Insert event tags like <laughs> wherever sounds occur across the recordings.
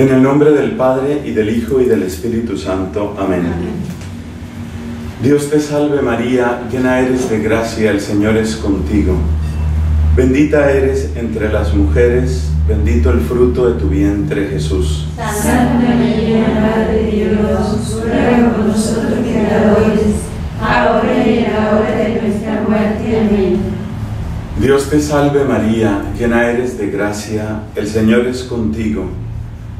En el nombre del Padre y del Hijo y del Espíritu Santo. Amén. Dios te salve María, llena eres de gracia, el Señor es contigo. Bendita eres entre las mujeres, bendito el fruto de tu vientre Jesús. Santa María, Madre de Dios, ruega por nosotros pecadores, ahora y en la hora de nuestra muerte. Amén. Dios te salve María, llena eres de gracia, el Señor es contigo.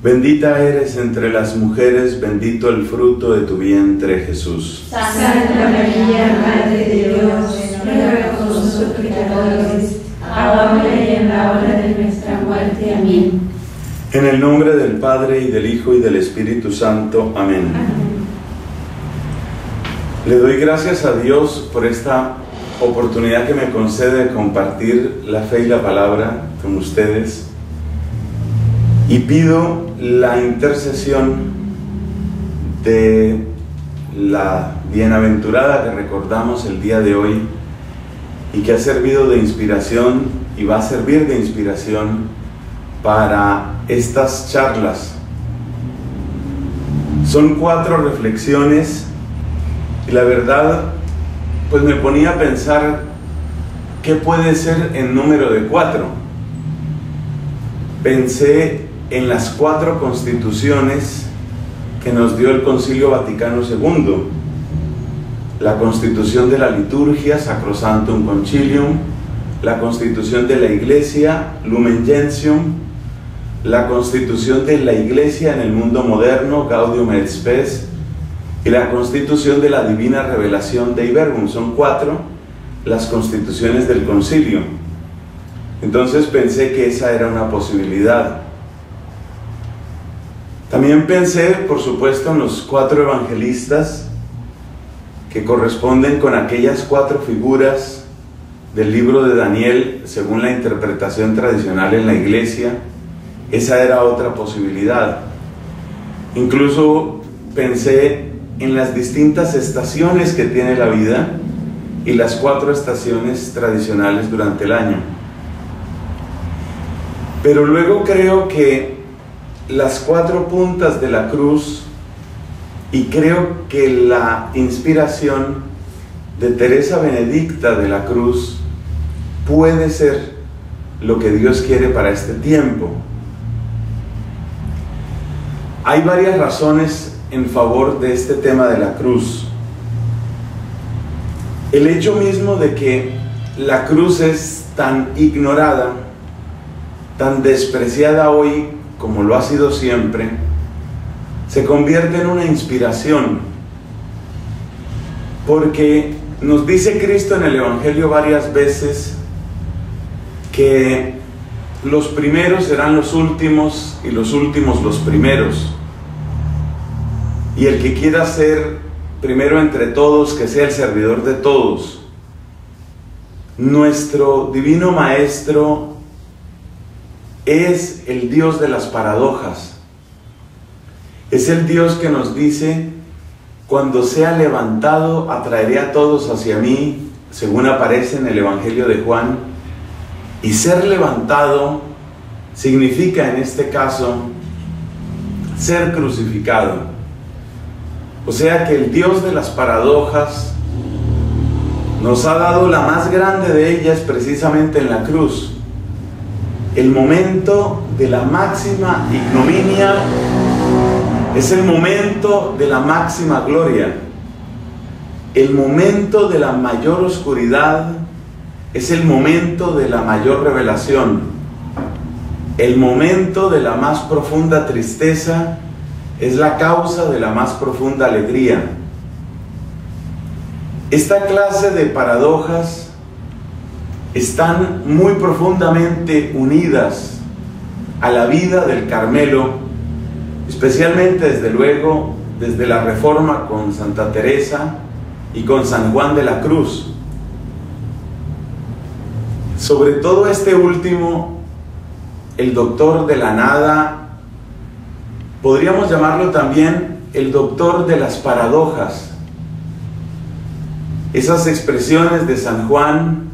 Bendita eres entre las mujeres, bendito el fruto de tu vientre Jesús. Santa María, Madre de Dios, ruega por nosotros pecadores, ahora y en la hora de nuestra muerte. Amén. En el nombre del Padre y del Hijo y del Espíritu Santo. Amén. Le doy gracias a Dios por esta oportunidad que me concede de compartir la fe y la palabra con ustedes. Y pido la intercesión de la bienaventurada que recordamos el día de hoy y que ha servido de inspiración y va a servir de inspiración para estas charlas. Son cuatro reflexiones y la verdad pues me ponía a pensar qué puede ser el número de cuatro. Pensé en las cuatro constituciones que nos dio el Concilio Vaticano II. La constitución de la liturgia, Sacrosantum Concilium, la constitución de la iglesia, Lumen Gentium, la constitución de la iglesia en el mundo moderno, Gaudium et Spes, y la constitución de la divina revelación de Iberbum. Son cuatro las constituciones del concilio. Entonces pensé que esa era una posibilidad. También pensé, por supuesto, en los cuatro evangelistas que corresponden con aquellas cuatro figuras del libro de Daniel según la interpretación tradicional en la iglesia. Esa era otra posibilidad. Incluso pensé en las distintas estaciones que tiene la vida y las cuatro estaciones tradicionales durante el año. Pero luego creo que las cuatro puntas de la cruz y creo que la inspiración de Teresa Benedicta de la Cruz puede ser lo que Dios quiere para este tiempo. Hay varias razones en favor de este tema de la cruz. El hecho mismo de que la cruz es tan ignorada, tan despreciada hoy como lo ha sido siempre, se convierte en una inspiración. Porque nos dice Cristo en el Evangelio varias veces que los primeros serán los últimos y los últimos los primeros. Y el que quiera ser primero entre todos, que sea el servidor de todos. Nuestro divino Maestro es el Dios de las paradojas. Es el Dios que nos dice, cuando sea levantado, atraeré a todos hacia mí, según aparece en el Evangelio de Juan. Y ser levantado significa en este caso ser crucificado. O sea que el Dios de las paradojas nos ha dado la más grande de ellas precisamente en la cruz. El momento de la máxima ignominia es el momento de la máxima gloria. El momento de la mayor oscuridad es el momento de la mayor revelación. El momento de la más profunda tristeza es la causa de la más profunda alegría. Esta clase de paradojas están muy profundamente unidas a la vida del Carmelo, especialmente desde luego desde la Reforma con Santa Teresa y con San Juan de la Cruz. Sobre todo este último, el doctor de la nada, podríamos llamarlo también el doctor de las paradojas. Esas expresiones de San Juan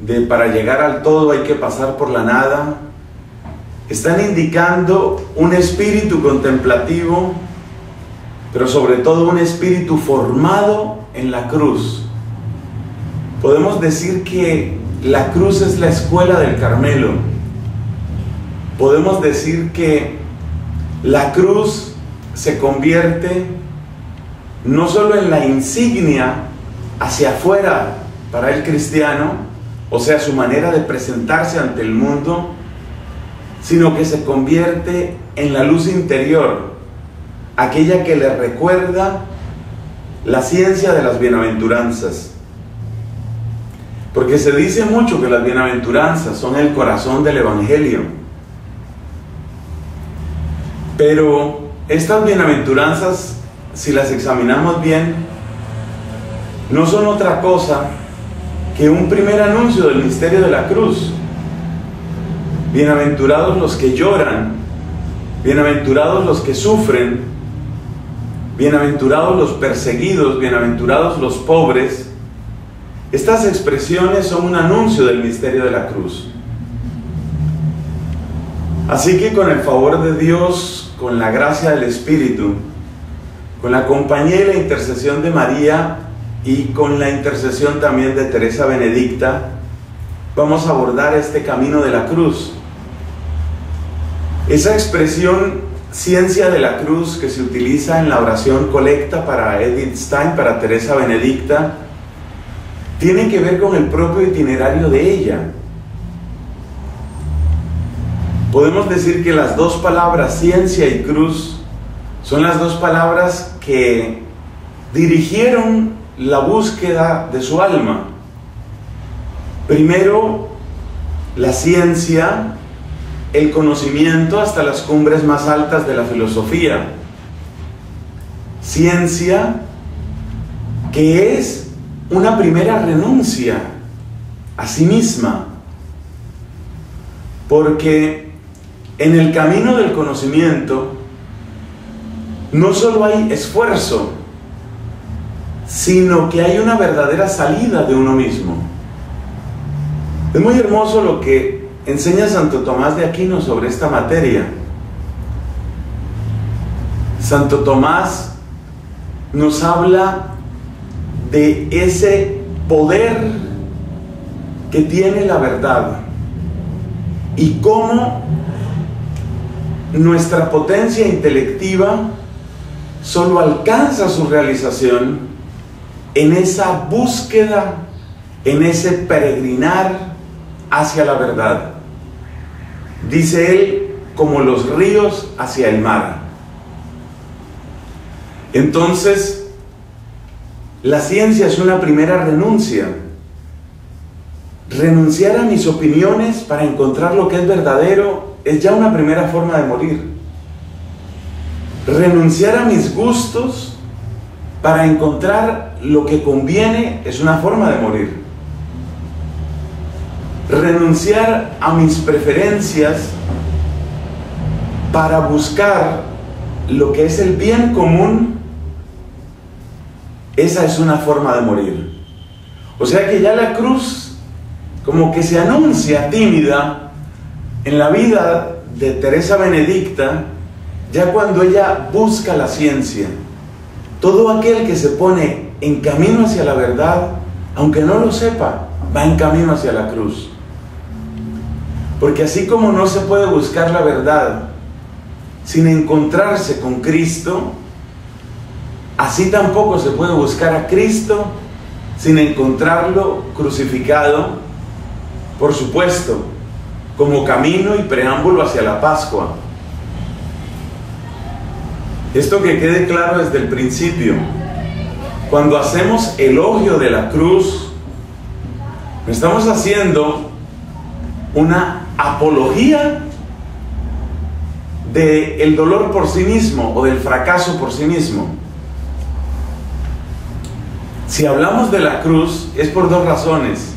de para llegar al todo hay que pasar por la nada, están indicando un espíritu contemplativo, pero sobre todo un espíritu formado en la cruz. Podemos decir que la cruz es la escuela del Carmelo. Podemos decir que la cruz se convierte no solo en la insignia hacia afuera para el cristiano, o sea, su manera de presentarse ante el mundo, sino que se convierte en la luz interior, aquella que le recuerda la ciencia de las bienaventuranzas. Porque se dice mucho que las bienaventuranzas son el corazón del Evangelio. Pero estas bienaventuranzas, si las examinamos bien, no son otra cosa que un primer anuncio del misterio de la cruz. Bienaventurados los que lloran, bienaventurados los que sufren, bienaventurados los perseguidos, bienaventurados los pobres. Estas expresiones son un anuncio del misterio de la cruz. Así que con el favor de Dios, con la gracia del Espíritu, con la compañía y la intercesión de María y con la intercesión también de Teresa Benedicta, vamos a abordar este camino de la cruz esa expresión ciencia de la cruz que se utiliza en la oración colecta para Edith Stein, para Teresa Benedicta, tiene que ver con el propio itinerario de ella. Podemos decir que las dos palabras ciencia y cruz son las dos palabras que dirigieron la búsqueda de su alma. Primero, la ciencia el conocimiento hasta las cumbres más altas de la filosofía. Ciencia que es una primera renuncia a sí misma. Porque en el camino del conocimiento no solo hay esfuerzo, sino que hay una verdadera salida de uno mismo. Es muy hermoso lo que enseña Santo Tomás de Aquino sobre esta materia. Santo Tomás nos habla de ese poder que tiene la verdad y cómo nuestra potencia intelectiva solo alcanza su realización en esa búsqueda, en ese peregrinar hacia la verdad. Dice él, como los ríos hacia el mar. Entonces, la ciencia es una primera renuncia. Renunciar a mis opiniones para encontrar lo que es verdadero es ya una primera forma de morir. Renunciar a mis gustos para encontrar lo que conviene es una forma de morir renunciar a mis preferencias para buscar lo que es el bien común, esa es una forma de morir. O sea que ya la cruz como que se anuncia tímida en la vida de Teresa Benedicta, ya cuando ella busca la ciencia. Todo aquel que se pone en camino hacia la verdad, aunque no lo sepa, va en camino hacia la cruz. Porque así como no se puede buscar la verdad sin encontrarse con Cristo, así tampoco se puede buscar a Cristo sin encontrarlo crucificado, por supuesto, como camino y preámbulo hacia la Pascua. Esto que quede claro desde el principio. Cuando hacemos elogio de la cruz, estamos haciendo una apología del el dolor por sí mismo o del fracaso por sí mismo. Si hablamos de la cruz es por dos razones.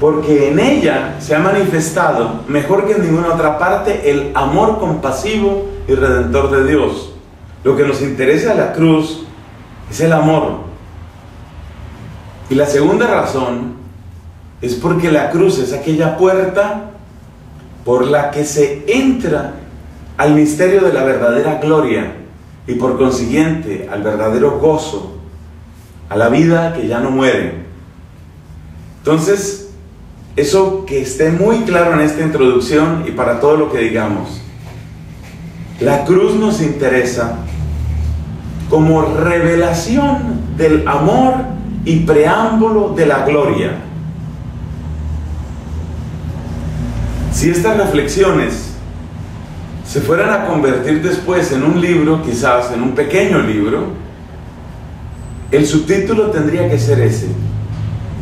porque en ella se ha manifestado, mejor que en ninguna otra parte, el amor compasivo y redentor de Dios. Lo que nos interesa de la cruz es el amor. Y la segunda razón es porque la cruz es aquella puerta por la que se entra al misterio de la verdadera gloria y por consiguiente al verdadero gozo, a la vida que ya no muere. Entonces, eso que esté muy claro en esta introducción y para todo lo que digamos. La cruz nos interesa como revelación del amor y preámbulo de la gloria. Si estas reflexiones se fueran a convertir después en un libro, quizás en un pequeño libro, el subtítulo tendría que ser ese.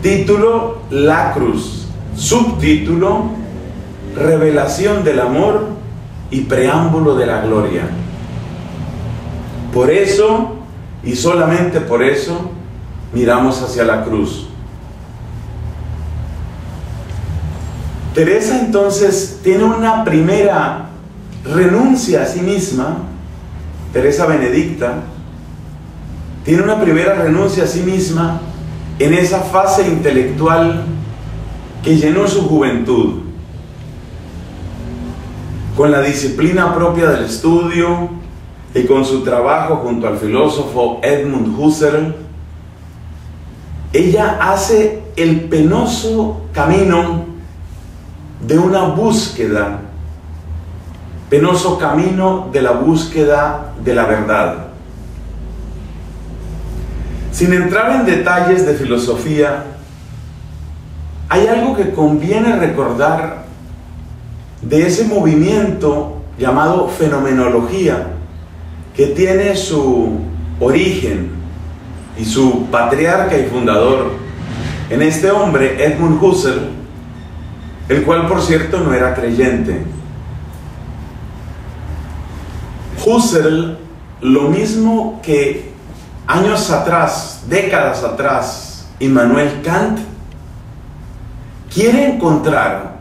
Título La Cruz. Subtítulo, Revelación del Amor y Preámbulo de la Gloria. Por eso, y solamente por eso, miramos hacia la cruz. Teresa entonces tiene una primera renuncia a sí misma, Teresa Benedicta, tiene una primera renuncia a sí misma en esa fase intelectual que llenó su juventud con la disciplina propia del estudio y con su trabajo junto al filósofo Edmund Husserl, ella hace el penoso camino de una búsqueda, penoso camino de la búsqueda de la verdad. Sin entrar en detalles de filosofía, hay algo que conviene recordar de ese movimiento llamado fenomenología, que tiene su origen y su patriarca y fundador en este hombre, Edmund Husserl, el cual por cierto no era creyente. Husserl, lo mismo que años atrás, décadas atrás, Immanuel Kant, quiere encontrar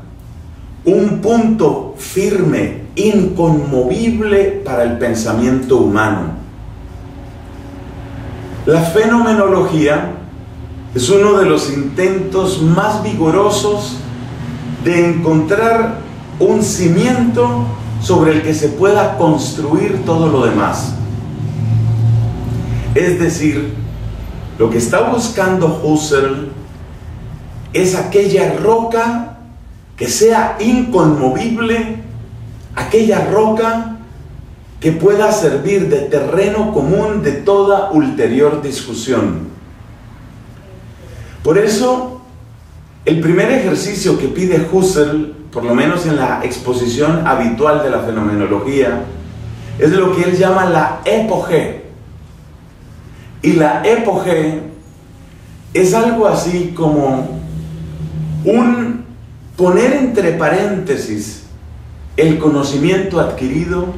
un punto firme, inconmovible para el pensamiento humano. La fenomenología es uno de los intentos más vigorosos de encontrar un cimiento sobre el que se pueda construir todo lo demás. Es decir, lo que está buscando Husserl es aquella roca que sea inconmovible, aquella roca que pueda servir de terreno común de toda ulterior discusión. Por eso, el primer ejercicio que pide Husserl, por lo menos en la exposición habitual de la fenomenología, es lo que él llama la epoge. Y la epoge es algo así como un poner entre paréntesis el conocimiento adquirido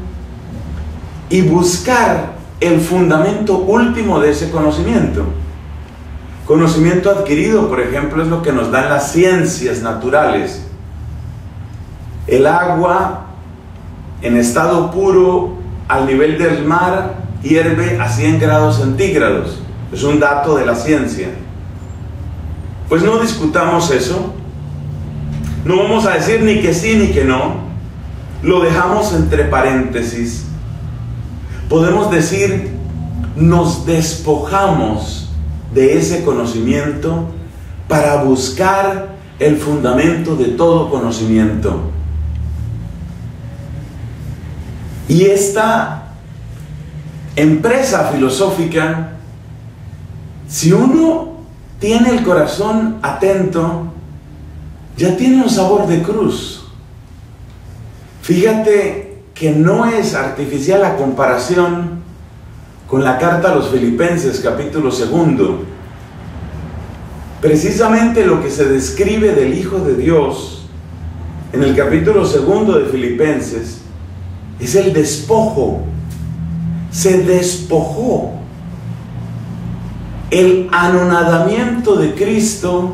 y buscar el fundamento último de ese conocimiento. Conocimiento adquirido, por ejemplo, es lo que nos dan las ciencias naturales. El agua en estado puro al nivel del mar hierve a 100 grados centígrados. Es un dato de la ciencia. Pues no discutamos eso. No vamos a decir ni que sí ni que no. Lo dejamos entre paréntesis. Podemos decir, nos despojamos de ese conocimiento para buscar el fundamento de todo conocimiento. Y esta empresa filosófica, si uno tiene el corazón atento, ya tiene un sabor de cruz. Fíjate que no es artificial la comparación con la carta a los filipenses capítulo segundo. Precisamente lo que se describe del Hijo de Dios en el capítulo segundo de Filipenses es el despojo. Se despojó el anonadamiento de Cristo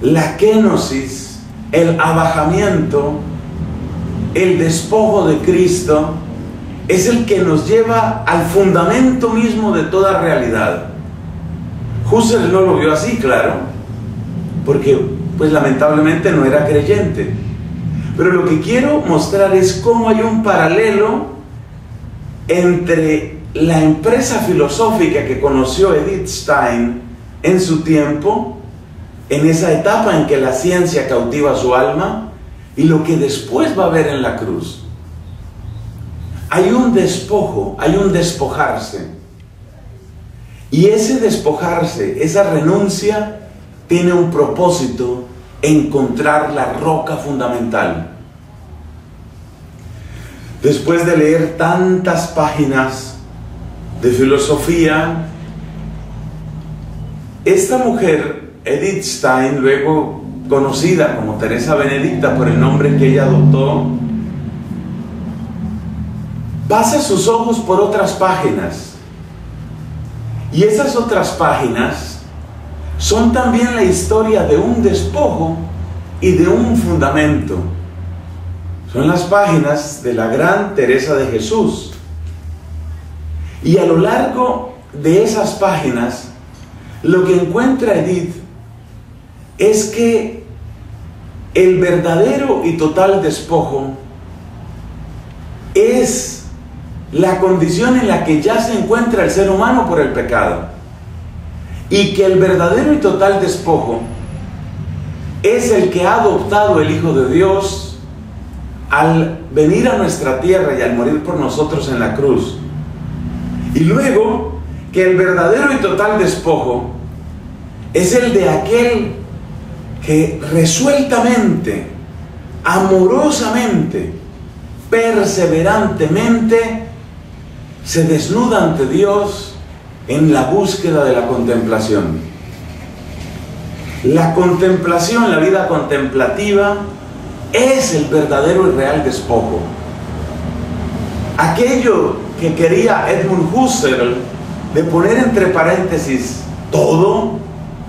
la kenosis, el abajamiento, el despojo de Cristo, es el que nos lleva al fundamento mismo de toda realidad. Husserl no lo vio así, claro, porque pues lamentablemente no era creyente. Pero lo que quiero mostrar es cómo hay un paralelo entre la empresa filosófica que conoció Edith Stein en su tiempo, en esa etapa en que la ciencia cautiva su alma, y lo que después va a ver en la cruz. Hay un despojo, hay un despojarse. Y ese despojarse, esa renuncia, tiene un propósito, encontrar la roca fundamental. Después de leer tantas páginas de filosofía, esta mujer, Edith Stein, luego conocida como Teresa Benedicta por el nombre que ella adoptó, pasa sus ojos por otras páginas. Y esas otras páginas son también la historia de un despojo y de un fundamento. Son las páginas de la gran Teresa de Jesús. Y a lo largo de esas páginas, lo que encuentra Edith es que el verdadero y total despojo es la condición en la que ya se encuentra el ser humano por el pecado. Y que el verdadero y total despojo es el que ha adoptado el Hijo de Dios al venir a nuestra tierra y al morir por nosotros en la cruz. Y luego que el verdadero y total despojo es el de aquel que resueltamente, amorosamente, perseverantemente se desnuda ante Dios en la búsqueda de la contemplación. La contemplación, la vida contemplativa, es el verdadero y real despojo. Aquello que quería Edmund Husserl de poner entre paréntesis todo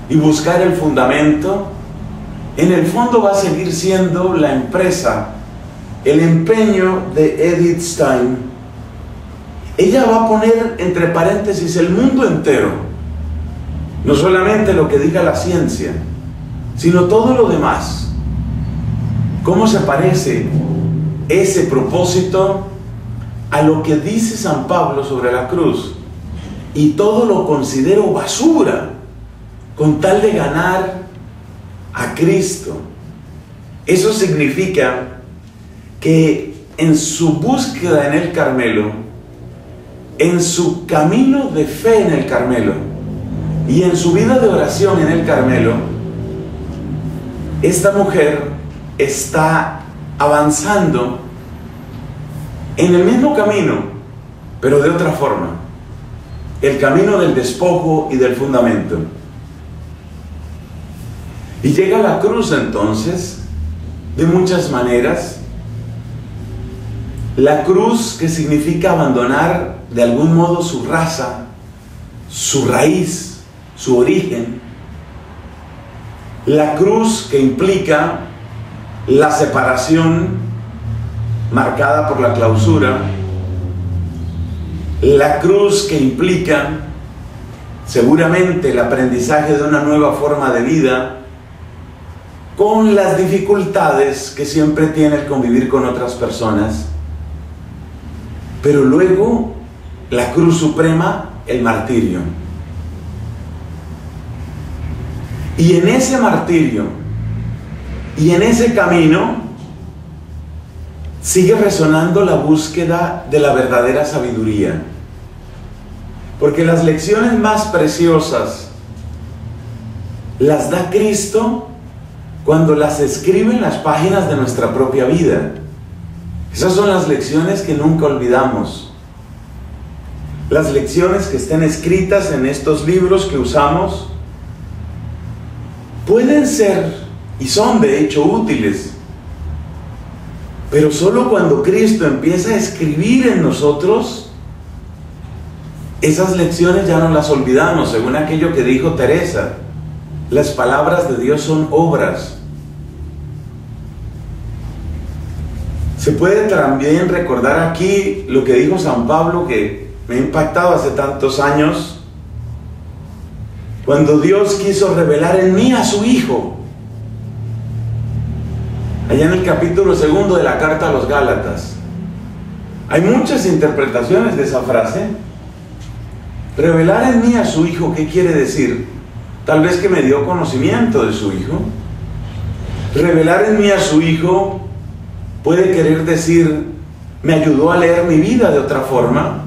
y buscar el fundamento, en el fondo va a seguir siendo la empresa, el empeño de Edith Stein. Ella va a poner entre paréntesis el mundo entero, no solamente lo que diga la ciencia, sino todo lo demás. ¿Cómo se parece ese propósito a lo que dice San Pablo sobre la cruz? Y todo lo considero basura con tal de ganar a Cristo. Eso significa que en su búsqueda en el Carmelo, en su camino de fe en el Carmelo y en su vida de oración en el Carmelo, esta mujer está avanzando en el mismo camino, pero de otra forma. El camino del despojo y del fundamento. Y llega la cruz entonces, de muchas maneras. La cruz que significa abandonar de algún modo su raza, su raíz, su origen. La cruz que implica la separación marcada por la clausura. La cruz que implica seguramente el aprendizaje de una nueva forma de vida con las dificultades que siempre tiene el convivir con otras personas, pero luego la cruz suprema, el martirio. Y en ese martirio y en ese camino sigue resonando la búsqueda de la verdadera sabiduría. Porque las lecciones más preciosas las da Cristo cuando las escribe en las páginas de nuestra propia vida. Esas son las lecciones que nunca olvidamos. Las lecciones que estén escritas en estos libros que usamos pueden ser y son de hecho útiles, pero solo cuando Cristo empieza a escribir en nosotros, esas lecciones ya no las olvidamos, según aquello que dijo Teresa. Las palabras de Dios son obras. Se puede también recordar aquí lo que dijo San Pablo que me ha impactado hace tantos años, cuando Dios quiso revelar en mí a su Hijo. Allá en el capítulo segundo de la carta a los Gálatas. Hay muchas interpretaciones de esa frase. Revelar en mí a su Hijo, ¿qué quiere decir? Tal vez que me dio conocimiento de su Hijo. Revelar en mí a su Hijo puede querer decir, me ayudó a leer mi vida de otra forma.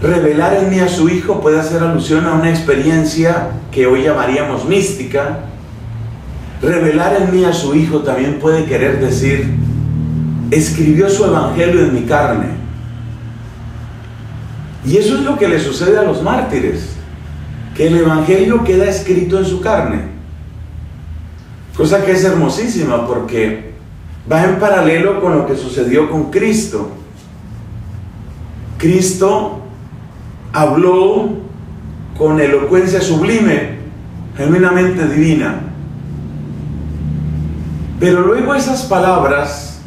Revelar en mí a su Hijo puede hacer alusión a una experiencia que hoy llamaríamos mística. Revelar en mí a su Hijo también puede querer decir, escribió su Evangelio en mi carne. Y eso es lo que le sucede a los mártires, que el Evangelio queda escrito en su carne. Cosa que es hermosísima porque va en paralelo con lo que sucedió con Cristo. Cristo habló con elocuencia sublime, genuinamente divina. Pero luego esas palabras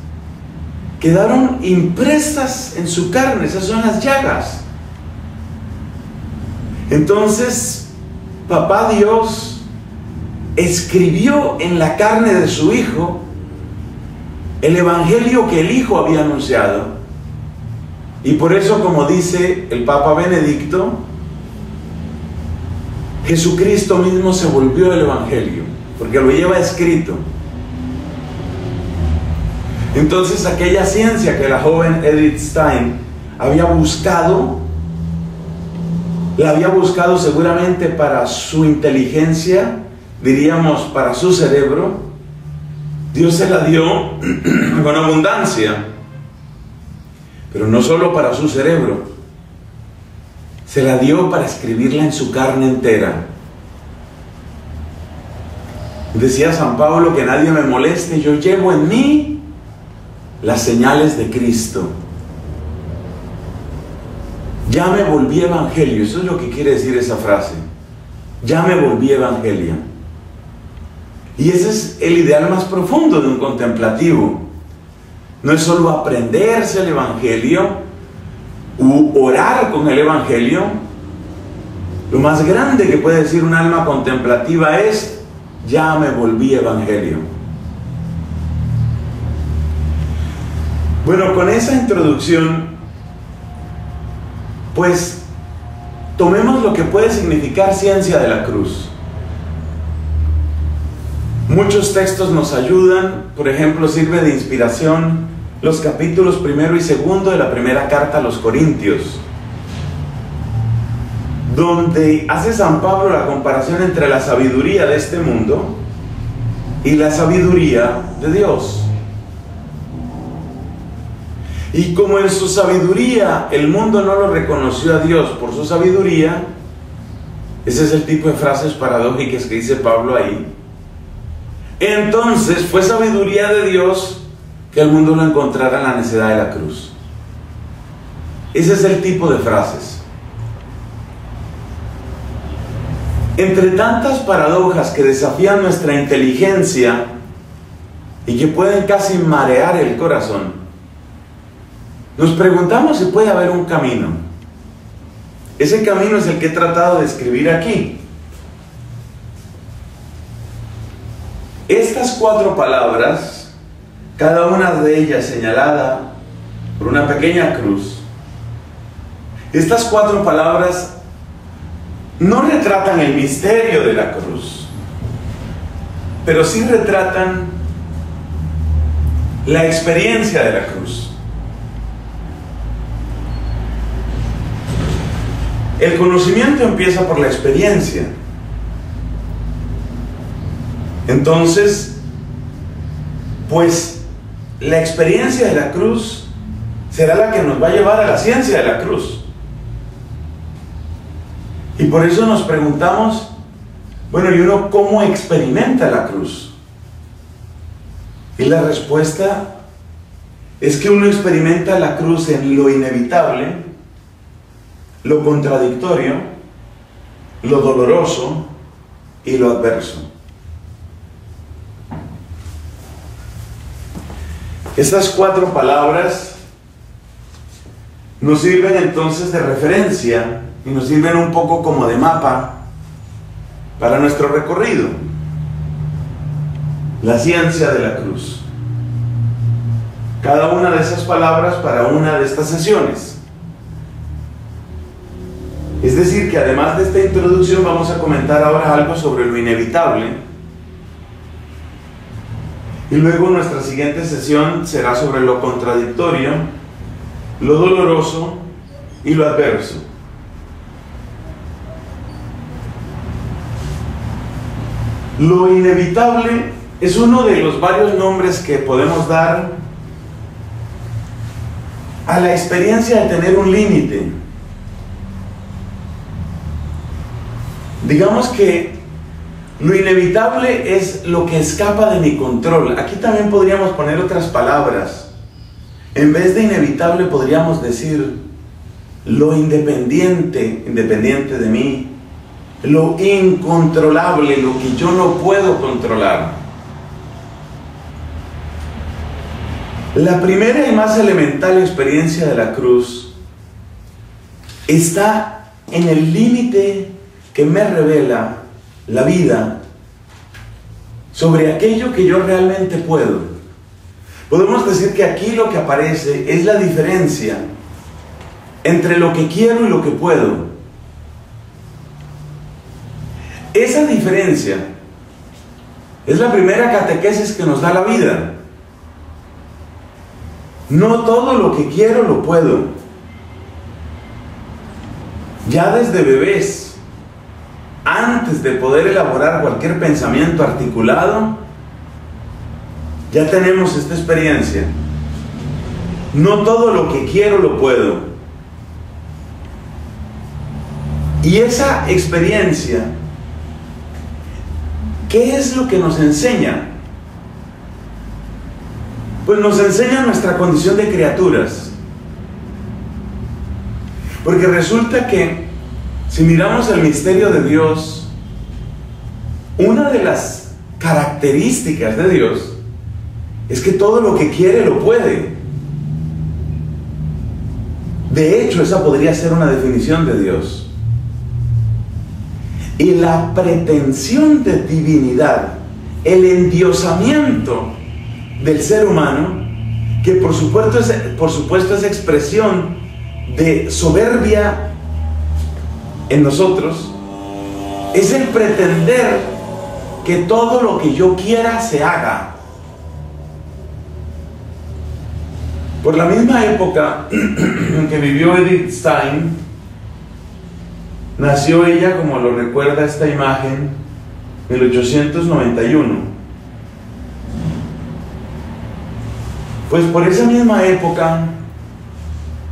quedaron impresas en su carne, esas son las llagas. Entonces, papá Dios escribió en la carne de su Hijo el Evangelio que el Hijo había anunciado. Y por eso, como dice el Papa Benedicto, Jesucristo mismo se volvió el Evangelio, porque lo lleva escrito. Entonces aquella ciencia que la joven Edith Stein había buscado, la había buscado seguramente para su inteligencia, diríamos para su cerebro, Dios se la dio <clears throat> con abundancia, pero no solo para su cerebro, se la dio para escribirla en su carne entera. Decía San Pablo que nadie me moleste, yo llevo en mí las señales de Cristo. Ya me volví evangelio, eso es lo que quiere decir esa frase. Ya me volví evangelio. Y ese es el ideal más profundo de un contemplativo. No es solo aprenderse el Evangelio u orar con el Evangelio. Lo más grande que puede decir un alma contemplativa es, ya me volví Evangelio. Bueno, con esa introducción, pues tomemos lo que puede significar ciencia de la cruz. Muchos textos nos ayudan, por ejemplo, sirve de inspiración los capítulos primero y segundo de la primera carta a los Corintios, donde hace San Pablo la comparación entre la sabiduría de este mundo y la sabiduría de Dios. Y como en su sabiduría el mundo no lo reconoció a Dios por su sabiduría, ese es el tipo de frases paradójicas que dice Pablo ahí, entonces fue sabiduría de Dios que el mundo lo encontrara en la necesidad de la cruz. Ese es el tipo de frases. Entre tantas paradojas que desafían nuestra inteligencia y que pueden casi marear el corazón, nos preguntamos si puede haber un camino. Ese camino es el que he tratado de escribir aquí. Estas cuatro palabras, cada una de ellas señalada por una pequeña cruz, estas cuatro palabras no retratan el misterio de la cruz, pero sí retratan la experiencia de la cruz. El conocimiento empieza por la experiencia. Entonces, pues la experiencia de la cruz será la que nos va a llevar a la ciencia de la cruz. Y por eso nos preguntamos, bueno, ¿y uno cómo experimenta la cruz? Y la respuesta es que uno experimenta la cruz en lo inevitable, lo contradictorio, lo doloroso y lo adverso. Estas cuatro palabras nos sirven entonces de referencia y nos sirven un poco como de mapa para nuestro recorrido. La ciencia de la cruz. Cada una de esas palabras para una de estas sesiones. Es decir, que además de esta introducción vamos a comentar ahora algo sobre lo inevitable y luego nuestra siguiente sesión será sobre lo contradictorio, lo doloroso y lo adverso. Lo inevitable es uno de los varios nombres que podemos dar a la experiencia de tener un límite. Digamos que lo inevitable es lo que escapa de mi control. Aquí también podríamos poner otras palabras. En vez de inevitable podríamos decir lo independiente, independiente de mí, lo incontrolable, lo que yo no puedo controlar. La primera y más elemental experiencia de la cruz está en el límite que me revela la vida sobre aquello que yo realmente puedo. Podemos decir que aquí lo que aparece es la diferencia entre lo que quiero y lo que puedo. Esa diferencia es la primera catequesis que nos da la vida. No todo lo que quiero lo puedo. Ya desde bebés antes de poder elaborar cualquier pensamiento articulado, ya tenemos esta experiencia. No todo lo que quiero lo puedo. Y esa experiencia, ¿qué es lo que nos enseña? Pues nos enseña nuestra condición de criaturas. Porque resulta que si miramos el misterio de Dios, una de las características de Dios es que todo lo que quiere lo puede. De hecho, esa podría ser una definición de Dios. Y la pretensión de divinidad, el endiosamiento del ser humano, que por supuesto es, por supuesto es expresión de soberbia en nosotros es el pretender que todo lo que yo quiera se haga. Por la misma época en que vivió Edith Stein, nació ella, como lo recuerda esta imagen, en 1891. Pues por esa misma época,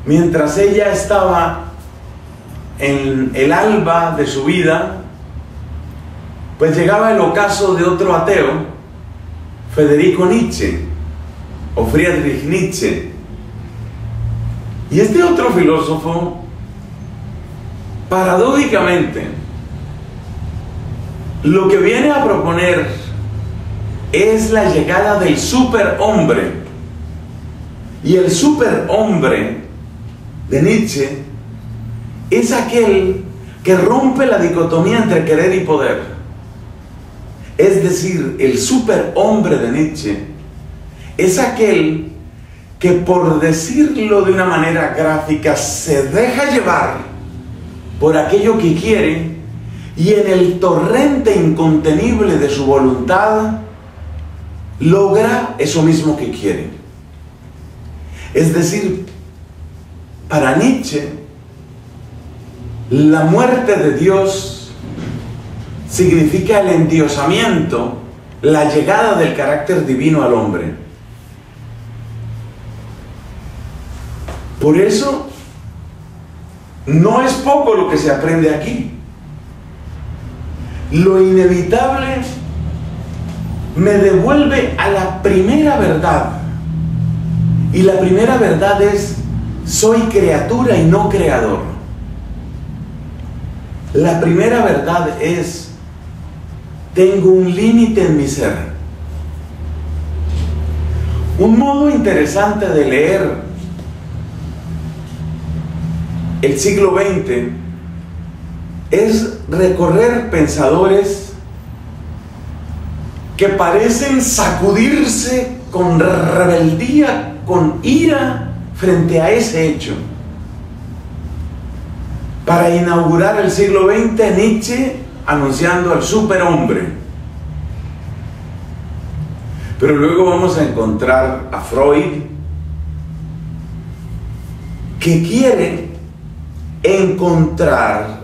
mientras ella estaba en el alba de su vida, pues llegaba el ocaso de otro ateo, Federico Nietzsche, o Friedrich Nietzsche. Y este otro filósofo, paradójicamente, lo que viene a proponer es la llegada del superhombre. Y el superhombre de Nietzsche es aquel que rompe la dicotomía entre querer y poder. Es decir, el superhombre de Nietzsche es aquel que por decirlo de una manera gráfica se deja llevar por aquello que quiere y en el torrente incontenible de su voluntad logra eso mismo que quiere. Es decir, para Nietzsche, la muerte de Dios significa el endiosamiento, la llegada del carácter divino al hombre. Por eso, no es poco lo que se aprende aquí. Lo inevitable me devuelve a la primera verdad. Y la primera verdad es, soy criatura y no creador. La primera verdad es, tengo un límite en mi ser. Un modo interesante de leer el siglo XX es recorrer pensadores que parecen sacudirse con rebeldía, con ira frente a ese hecho. Para inaugurar el siglo XX, Nietzsche anunciando al superhombre. Pero luego vamos a encontrar a Freud que quiere encontrar,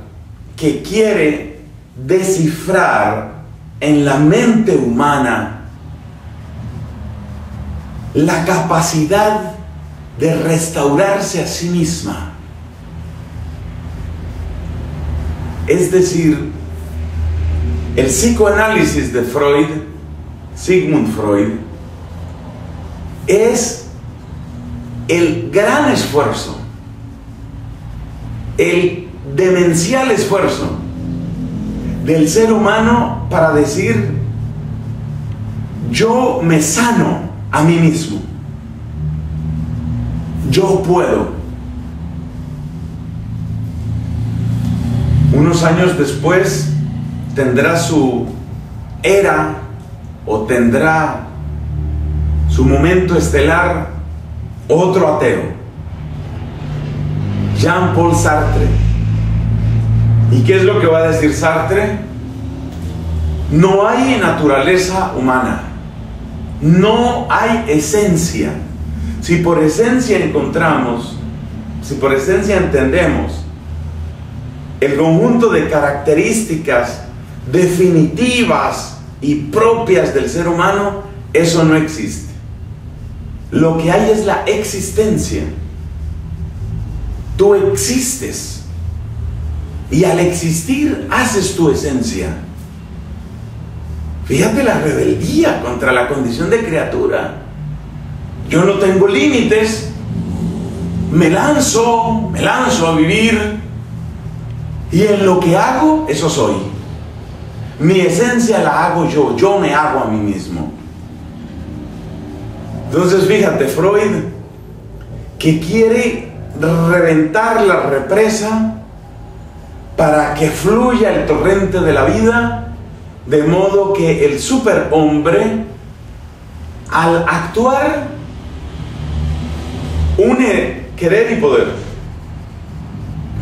que quiere descifrar en la mente humana la capacidad de restaurarse a sí misma. Es decir, el psicoanálisis de Freud, Sigmund Freud, es el gran esfuerzo, el demencial esfuerzo del ser humano para decir, yo me sano a mí mismo, yo puedo. Unos años después, tendrá su era o tendrá su momento estelar otro ateo, Jean-Paul Sartre. ¿Y qué es lo que va a decir Sartre? No hay naturaleza humana, no hay esencia. Si por esencia encontramos, si por esencia entendemos el conjunto de características definitivas y propias del ser humano, eso no existe. Lo que hay es la existencia. Tú existes. Y al existir haces tu esencia. Fíjate la rebeldía contra la condición de criatura. Yo no tengo límites. Me lanzo, me lanzo a vivir. Y en lo que hago, eso soy. Mi esencia la hago yo, yo me hago a mí mismo. Entonces fíjate, Freud, que quiere reventar la represa para que fluya el torrente de la vida, de modo que el superhombre, al actuar, une querer y poder.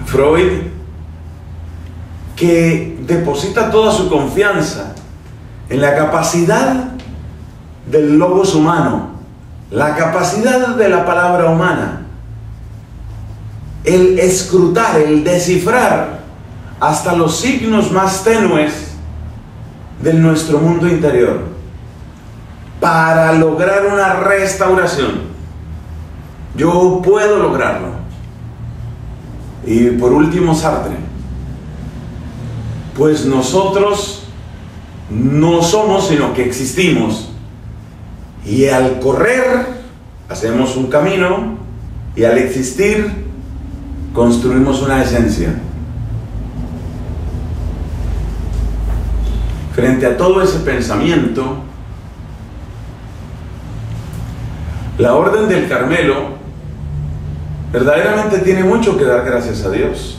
Freud que deposita toda su confianza en la capacidad del logos humano, la capacidad de la palabra humana, el escrutar, el descifrar hasta los signos más tenues de nuestro mundo interior para lograr una restauración. Yo puedo lograrlo. Y por último, Sartre pues nosotros no somos, sino que existimos. Y al correr, hacemos un camino, y al existir, construimos una esencia. Frente a todo ese pensamiento, la Orden del Carmelo verdaderamente tiene mucho que dar gracias a Dios.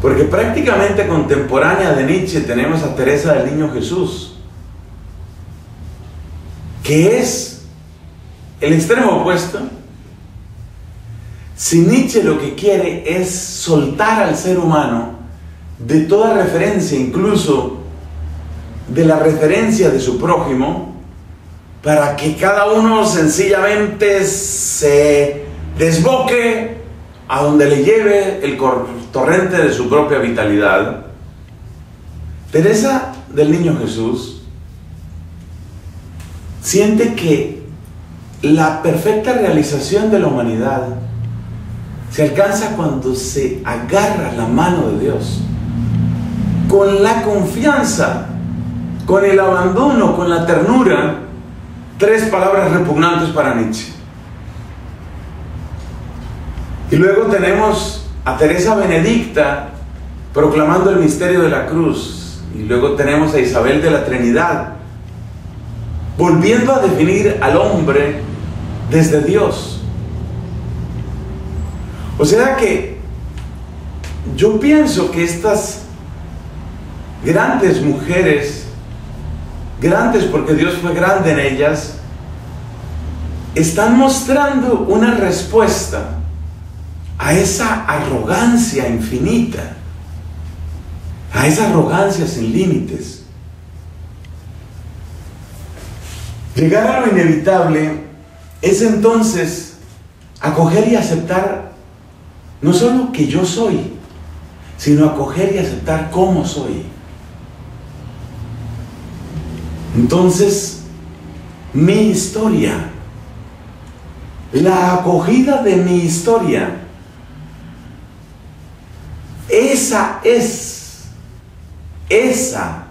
Porque prácticamente contemporánea de Nietzsche tenemos a Teresa del Niño Jesús, que es el extremo opuesto. Si Nietzsche lo que quiere es soltar al ser humano de toda referencia, incluso de la referencia de su prójimo, para que cada uno sencillamente se desboque a donde le lleve el torrente de su propia vitalidad, Teresa del Niño Jesús siente que la perfecta realización de la humanidad se alcanza cuando se agarra la mano de Dios, con la confianza, con el abandono, con la ternura, tres palabras repugnantes para Nietzsche. Y luego tenemos a Teresa Benedicta proclamando el misterio de la cruz. y luego tenemos a Isabel de la Trinidad, volviendo a definir al hombre desde Dios. O sea que yo pienso que estas grandes mujeres, grandes porque Dios fue grande en ellas, están mostrando una respuesta a esa arrogancia infinita, a esa arrogancia sin límites. Llegar a lo inevitable es entonces acoger y aceptar no solo que yo soy, sino acoger y aceptar cómo soy. Entonces, mi historia, la acogida de mi historia, esa es, esa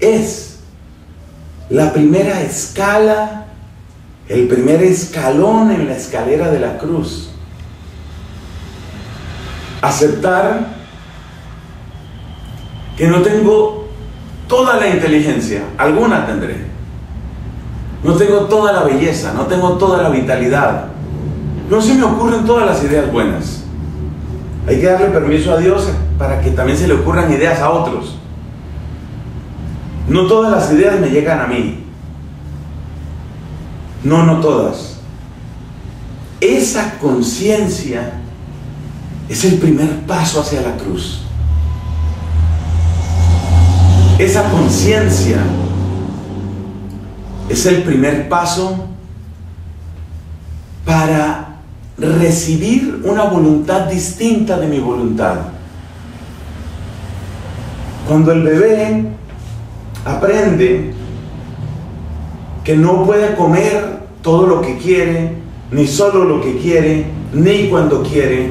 es la primera escala, el primer escalón en la escalera de la cruz. Aceptar que no tengo toda la inteligencia, alguna tendré. No tengo toda la belleza, no tengo toda la vitalidad. No se me ocurren todas las ideas buenas. Hay que darle permiso a Dios para que también se le ocurran ideas a otros. No todas las ideas me llegan a mí. No, no todas. Esa conciencia es el primer paso hacia la cruz. Esa conciencia es el primer paso para recibir una voluntad distinta de mi voluntad. Cuando el bebé aprende que no puede comer todo lo que quiere, ni solo lo que quiere, ni cuando quiere,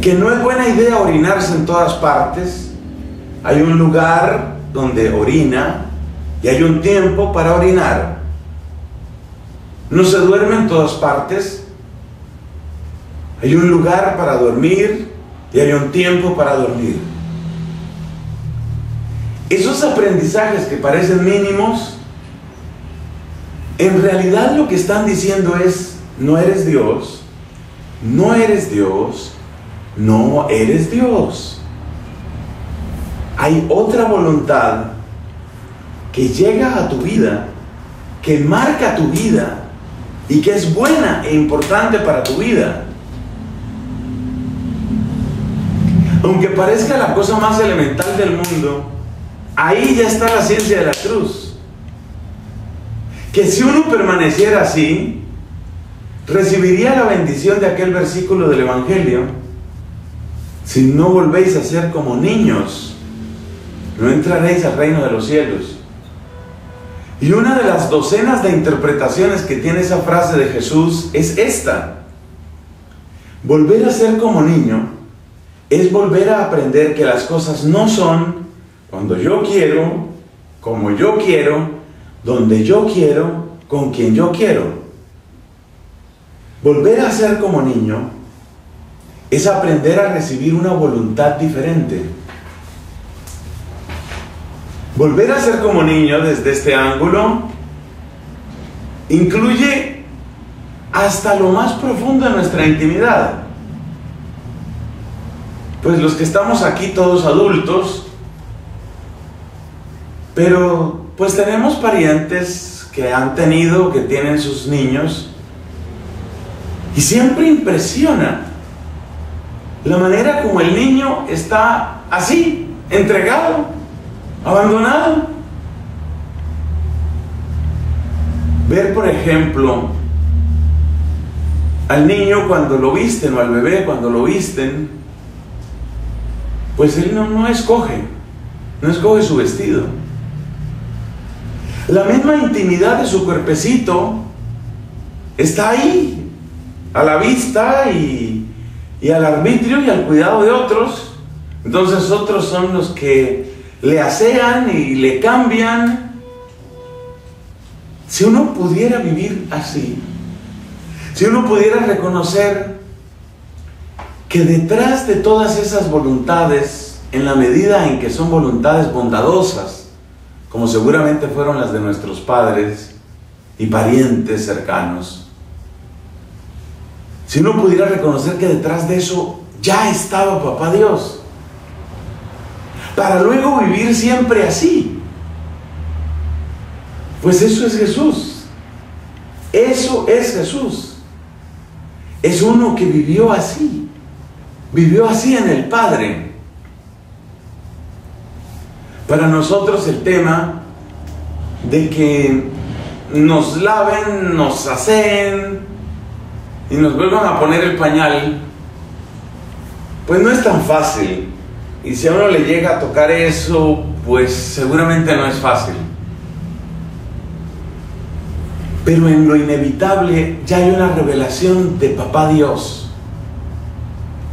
que no es buena idea orinarse en todas partes, hay un lugar donde orina y hay un tiempo para orinar. No se duerme en todas partes. Hay un lugar para dormir y hay un tiempo para dormir. Esos aprendizajes que parecen mínimos, en realidad lo que están diciendo es, no eres Dios, no eres Dios, no eres Dios. Hay otra voluntad que llega a tu vida, que marca tu vida y que es buena e importante para tu vida. Aunque parezca la cosa más elemental del mundo, ahí ya está la ciencia de la cruz. Que si uno permaneciera así, recibiría la bendición de aquel versículo del Evangelio. Si no volvéis a ser como niños, no entraréis al reino de los cielos. Y una de las docenas de interpretaciones que tiene esa frase de Jesús es esta. Volver a ser como niño es volver a aprender que las cosas no son cuando yo quiero, como yo quiero, donde yo quiero, con quien yo quiero. Volver a ser como niño es aprender a recibir una voluntad diferente Volver a ser como niño desde este ángulo incluye hasta lo más profundo de nuestra intimidad. Pues los que estamos aquí todos adultos, pero pues tenemos parientes que han tenido, que tienen sus niños, y siempre impresiona la manera como el niño está así, entregado abandonado. Ver, por ejemplo, al niño cuando lo visten o al bebé cuando lo visten, pues él no, escoge, no escoge su vestido. La misma intimidad de su cuerpecito está ahí, a la vista y, y al arbitrio y al cuidado de otros. Entonces otros son los que le asean y le cambian. Si uno pudiera vivir así, si uno pudiera reconocer que detrás de todas esas voluntades en la medida en que son voluntades bondadosas, como seguramente fueron las de nuestros padres y parientes cercanos, si uno pudiera reconocer que detrás de eso ya estaba papá Dios, para luego vivir siempre así, pues eso es Jesús. Eso es Jesús. Es uno que vivió así. Vivió así en el Padre. Para nosotros el tema de que nos laven, nos hacen y nos vuelvan a poner el pañal, pues no es tan fácil. Y si a uno le llega a tocar eso, pues seguramente no es fácil. Pero en lo inevitable ya hay una revelación de Papá Dios.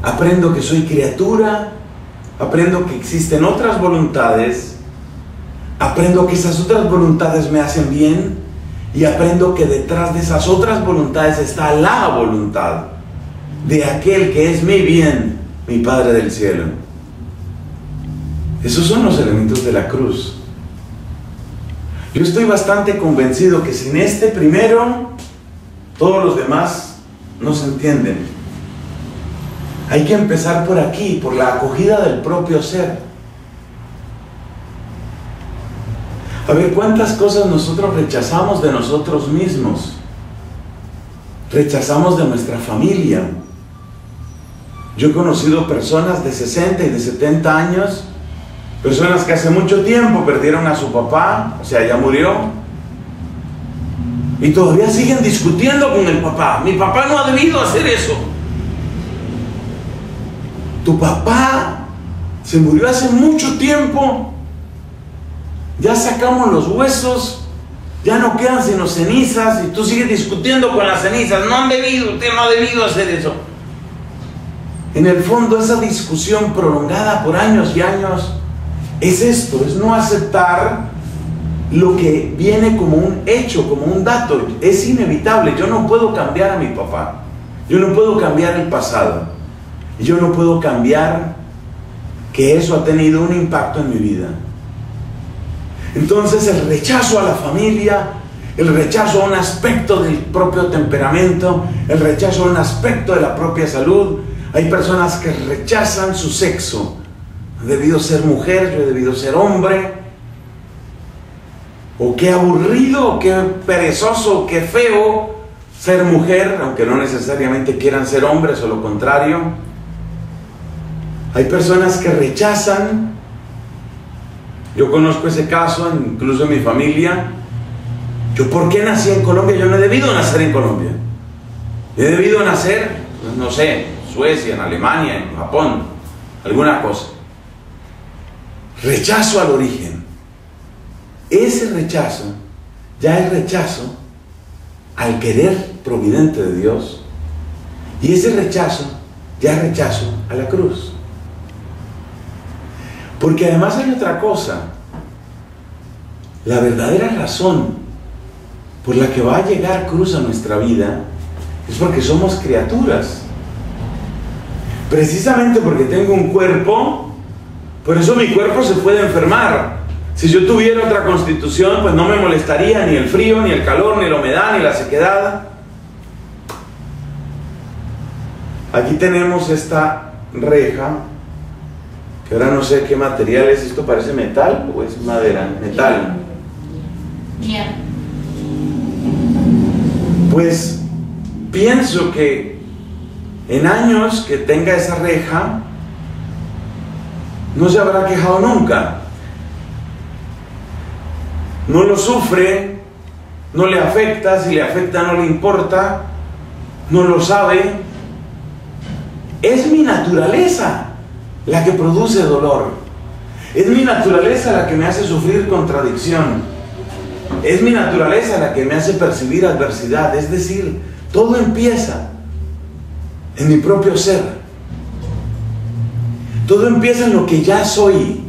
Aprendo que soy criatura, aprendo que existen otras voluntades, aprendo que esas otras voluntades me hacen bien y aprendo que detrás de esas otras voluntades está la voluntad de aquel que es mi bien, mi Padre del cielo. Esos son los elementos de la cruz. Yo estoy bastante convencido que sin este primero, todos los demás no se entienden. Hay que empezar por aquí, por la acogida del propio ser. A ver, ¿cuántas cosas nosotros rechazamos de nosotros mismos? Rechazamos de nuestra familia. Yo he conocido personas de 60 y de 70 años Personas que hace mucho tiempo perdieron a su papá, o sea, ya murió. Y todavía siguen discutiendo con el papá. Mi papá no ha debido hacer eso. Tu papá se murió hace mucho tiempo. Ya sacamos los huesos. Ya no quedan sino cenizas. Y tú sigues discutiendo con las cenizas. No han debido, usted no ha debido hacer eso. En el fondo, esa discusión prolongada por años y años es esto, es no aceptar lo que viene como un hecho, como un dato. Es inevitable, yo no puedo cambiar a mi papá, yo no puedo cambiar el pasado, yo no puedo cambiar que eso ha tenido un impacto en mi vida. Entonces el rechazo a la familia, el rechazo a un aspecto del propio temperamento, el rechazo a un aspecto de la propia salud. Hay personas que rechazan su sexo, He debido ser mujer, yo he debido ser hombre. O qué aburrido, qué perezoso, qué feo ser mujer, aunque no necesariamente quieran ser hombres o lo contrario. Hay personas que rechazan. Yo conozco ese caso, incluso en mi familia. Yo, ¿por qué nací en Colombia? Yo no he debido nacer en Colombia. He debido nacer, no sé, Suecia, en Alemania, en Japón, alguna cosa rechazo al origen. Ese rechazo ya es rechazo al querer providente de Dios. Y ese rechazo ya es rechazo a la cruz. Porque además hay otra cosa. La verdadera razón por la que va a llegar cruz a nuestra vida es porque somos criaturas. Precisamente porque tengo un cuerpo por eso mi cuerpo se puede enfermar. Si yo tuviera otra constitución, pues no me molestaría ni el frío, ni el calor, ni la humedad, ni la sequedad. Aquí tenemos esta reja, que ahora no sé qué material es. ¿Esto parece metal o es madera? Metal. Pues pienso que en años que tenga esa reja, no se habrá quejado nunca. No lo sufre, no le afecta, si le afecta no le importa, no lo sabe. Es mi naturaleza la que produce dolor. Es mi naturaleza la que me hace sufrir contradicción. Es mi naturaleza la que me hace percibir adversidad. Es decir, todo empieza en mi propio ser. Todo empieza en lo que ya soy.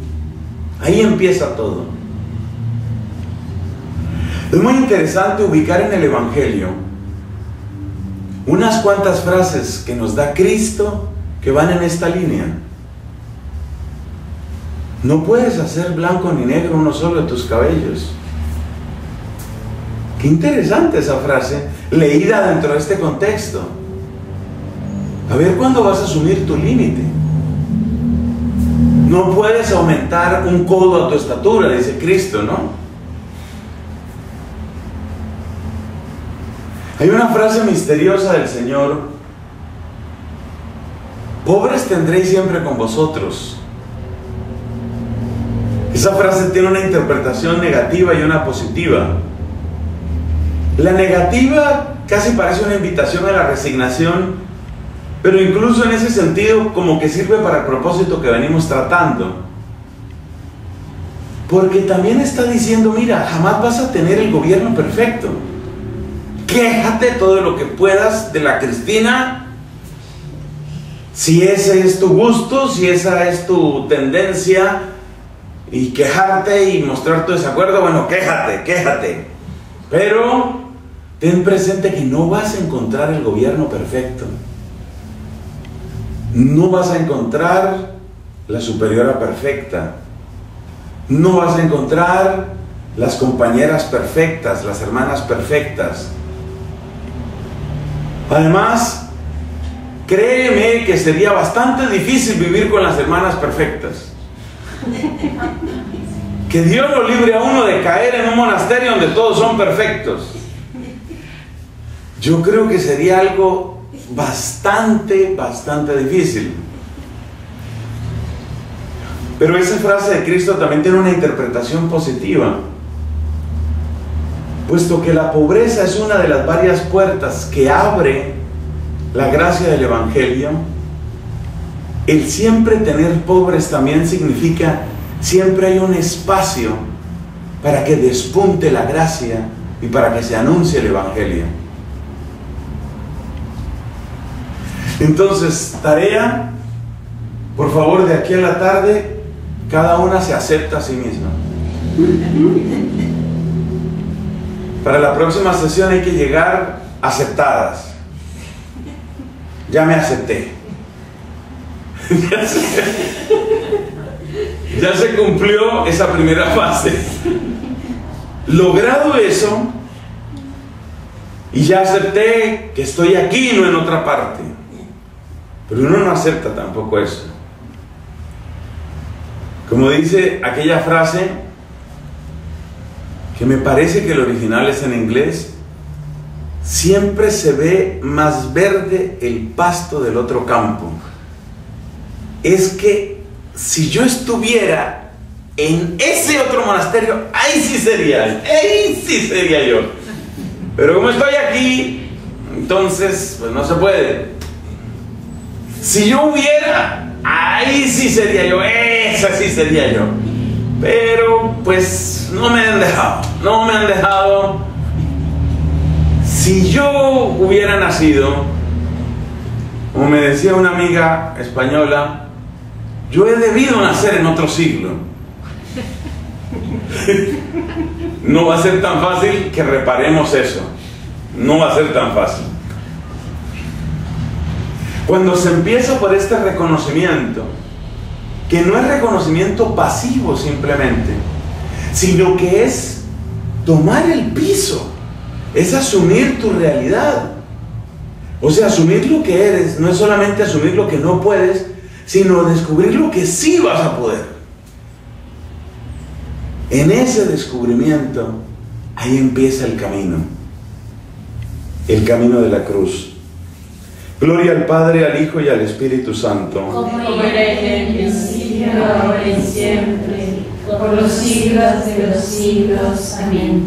Ahí empieza todo. Es muy interesante ubicar en el Evangelio unas cuantas frases que nos da Cristo que van en esta línea. No puedes hacer blanco ni negro uno solo de tus cabellos. Qué interesante esa frase, leída dentro de este contexto. A ver cuándo vas a asumir tu límite. No puedes aumentar un codo a tu estatura, dice Cristo, ¿no? Hay una frase misteriosa del Señor. Pobres tendréis siempre con vosotros. Esa frase tiene una interpretación negativa y una positiva. La negativa casi parece una invitación a la resignación pero incluso en ese sentido como que sirve para el propósito que venimos tratando. Porque también está diciendo, mira, jamás vas a tener el gobierno perfecto. Quéjate todo lo que puedas de la Cristina. Si ese es tu gusto, si esa es tu tendencia, y quejarte y mostrar tu desacuerdo, bueno, quéjate, quéjate. Pero ten presente que no vas a encontrar el gobierno perfecto no vas a encontrar la superiora perfecta, no vas a encontrar las compañeras perfectas, las hermanas perfectas. Además, créeme que sería bastante difícil vivir con las hermanas perfectas. Que Dios lo libre a uno de caer en un monasterio donde todos son perfectos. Yo creo que sería algo bastante, bastante difícil. Pero esa frase de Cristo también tiene una interpretación positiva, puesto que la pobreza es una de las varias puertas que abre la gracia del Evangelio. El siempre tener pobres también significa siempre hay un espacio para que despunte la gracia y para que se anuncie el Evangelio. Entonces, tarea, por favor, de aquí a la tarde, cada una se acepta a sí misma. Para la próxima sesión hay que llegar aceptadas. Ya me acepté. <laughs> ya, se, cumplió esa primera fase. Logrado eso, y ya acepté que estoy aquí, no en otra parte. Pero uno no acepta tampoco eso. Como dice aquella frase, que me parece que el original es en inglés, siempre se ve más verde el pasto del otro campo. Es que si yo estuviera en ese otro monasterio, ahí sí sería, ahí sí sería yo. Pero como estoy aquí, entonces, pues no se puede. Si yo hubiera, ahí sí sería yo, esa sí sería yo. Pero pues no me han dejado, no me han dejado. Si yo hubiera nacido, como me decía una amiga española, yo he debido nacer en otro siglo. no va a ser tan fácil que reparemos eso. No va a ser tan fácil. Cuando se empieza por este reconocimiento, que no es reconocimiento pasivo simplemente, sino que es tomar el piso, es asumir tu realidad. O sea, asumir lo que eres, no es solamente asumir lo que no puedes, sino descubrir lo que sí vas a poder. En ese descubrimiento, ahí empieza el camino, el camino de la cruz. Gloria al Padre, al Hijo y al Espíritu Santo. Como era en el principio, ahora y siempre, por los siglos de los siglos. Amén.